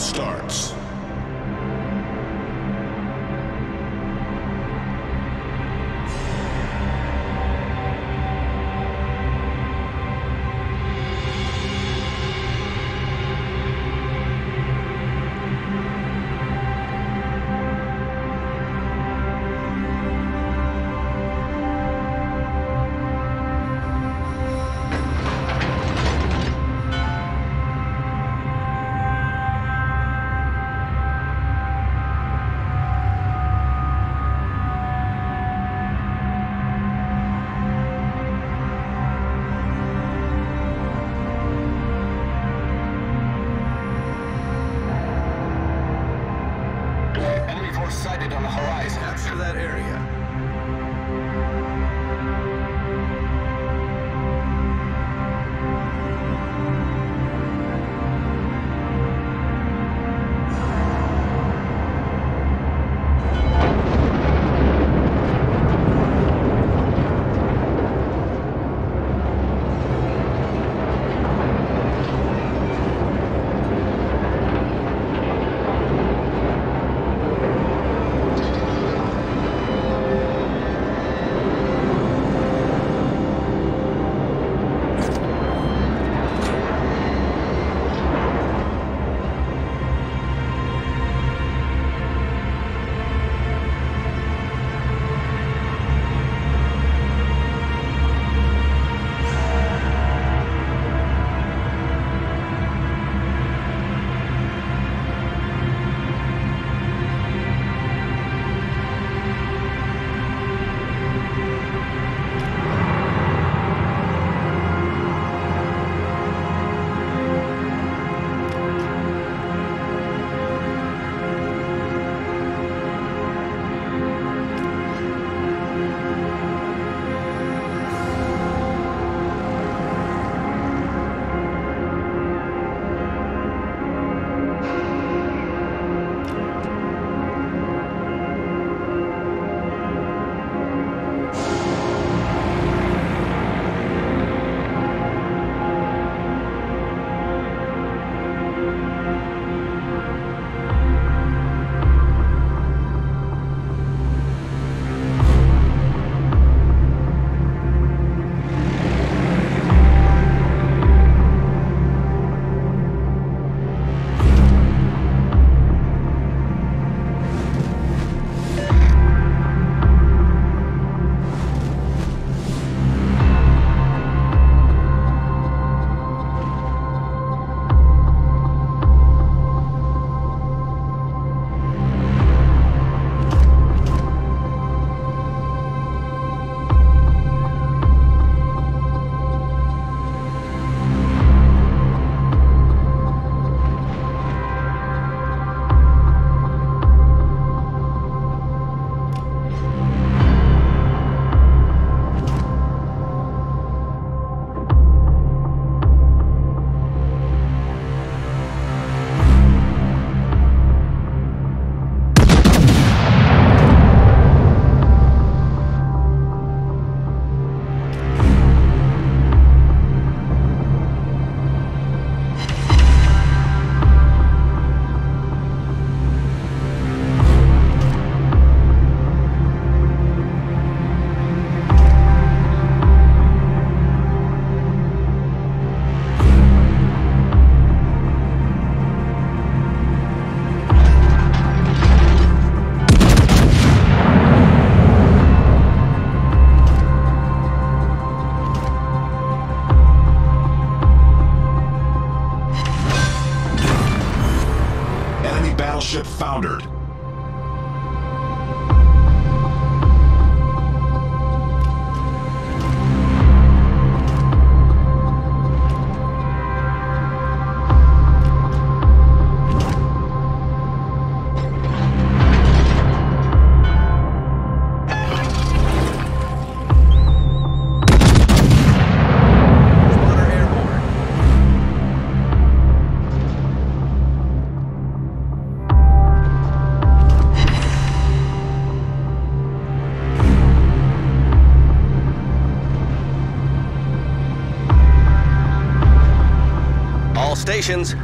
starts.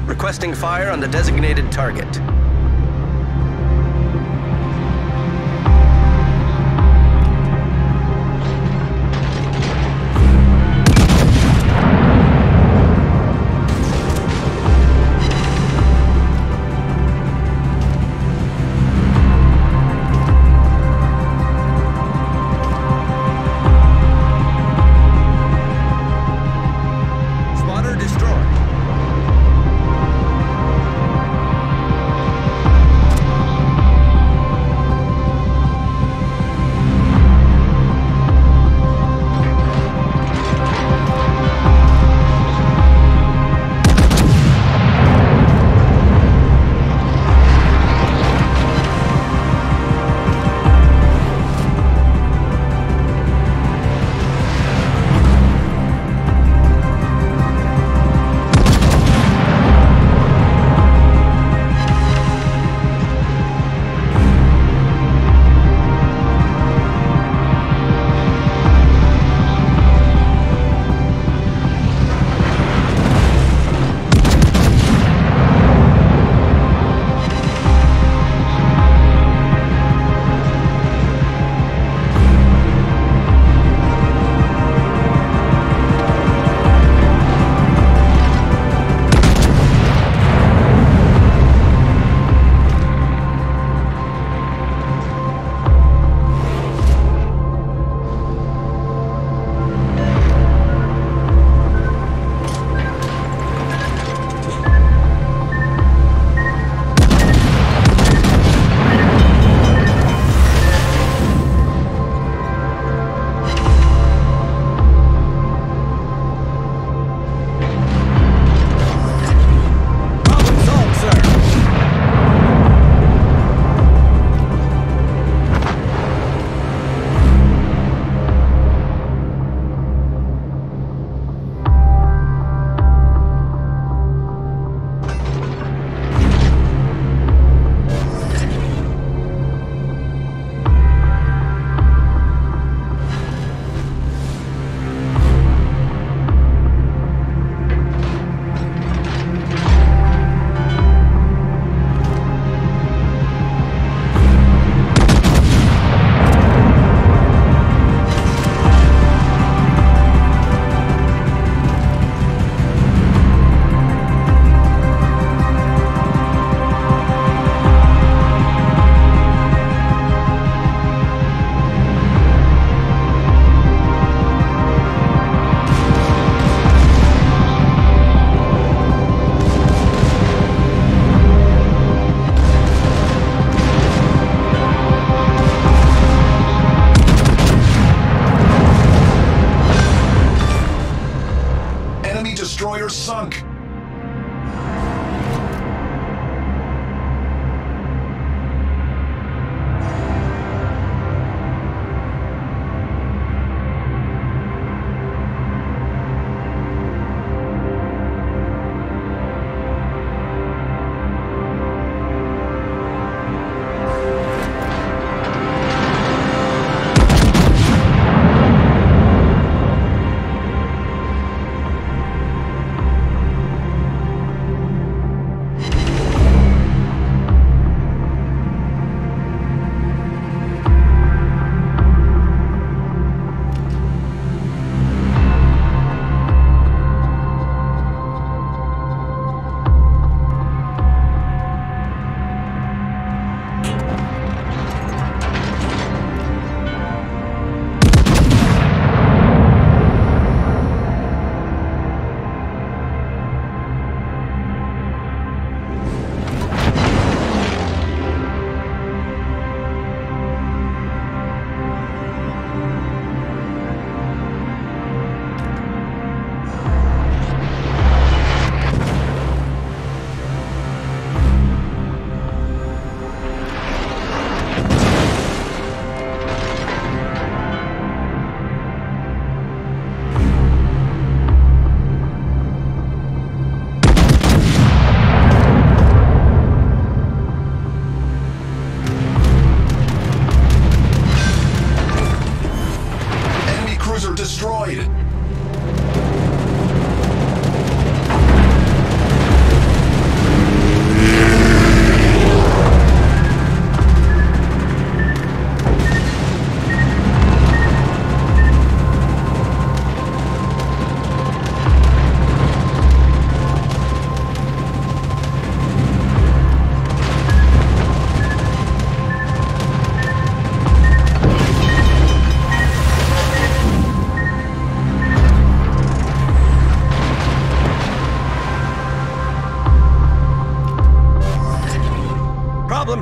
Requesting fire on the designated target.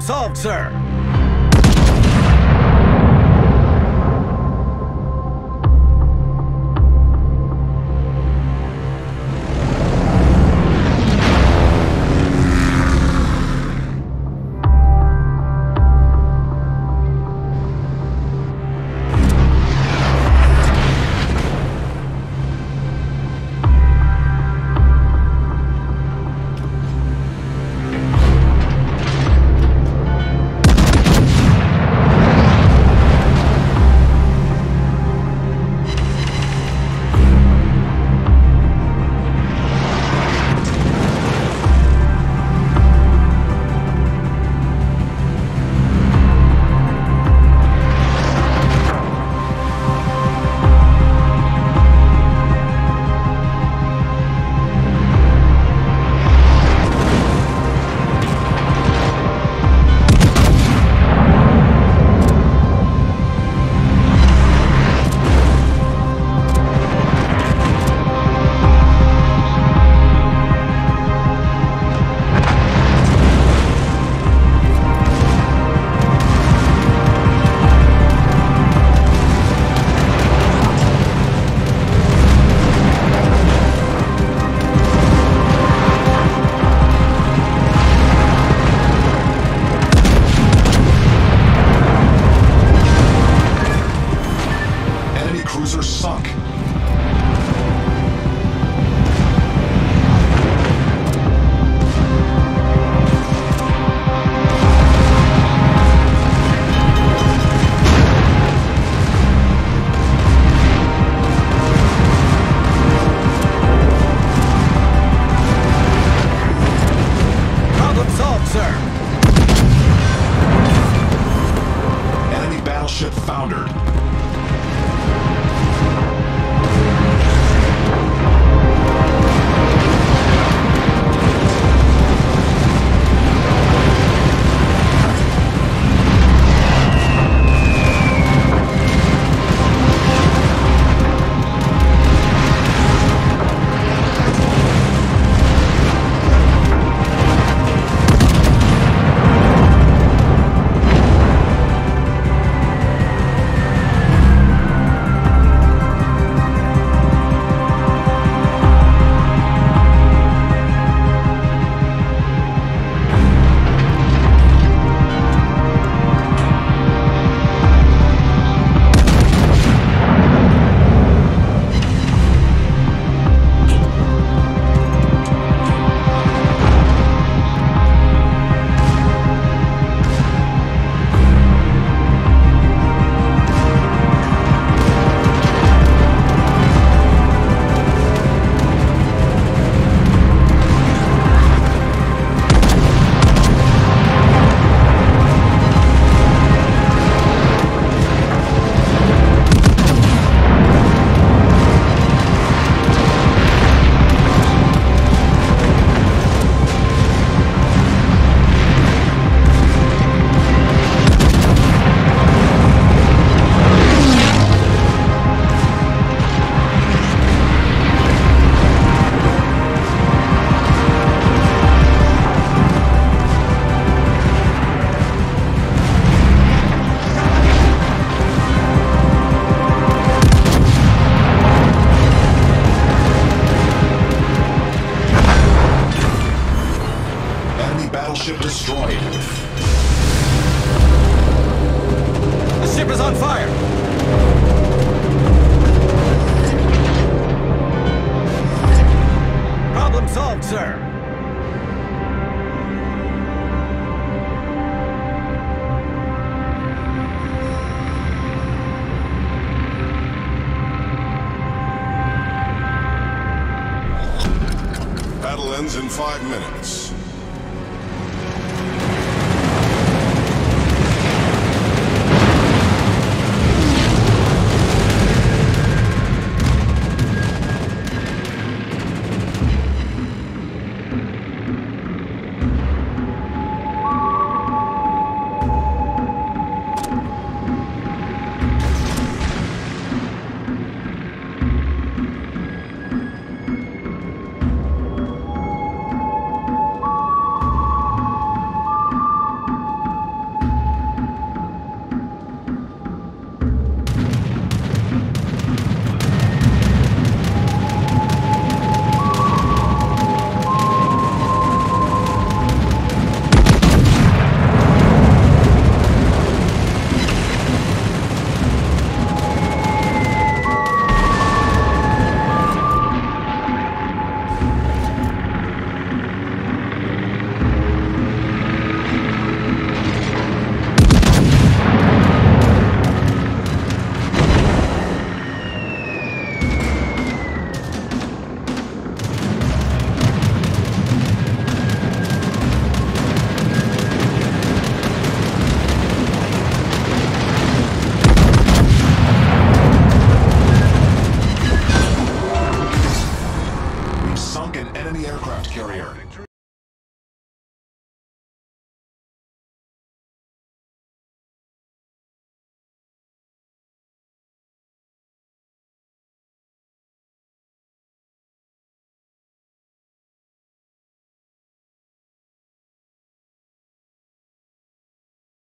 Solved, sir.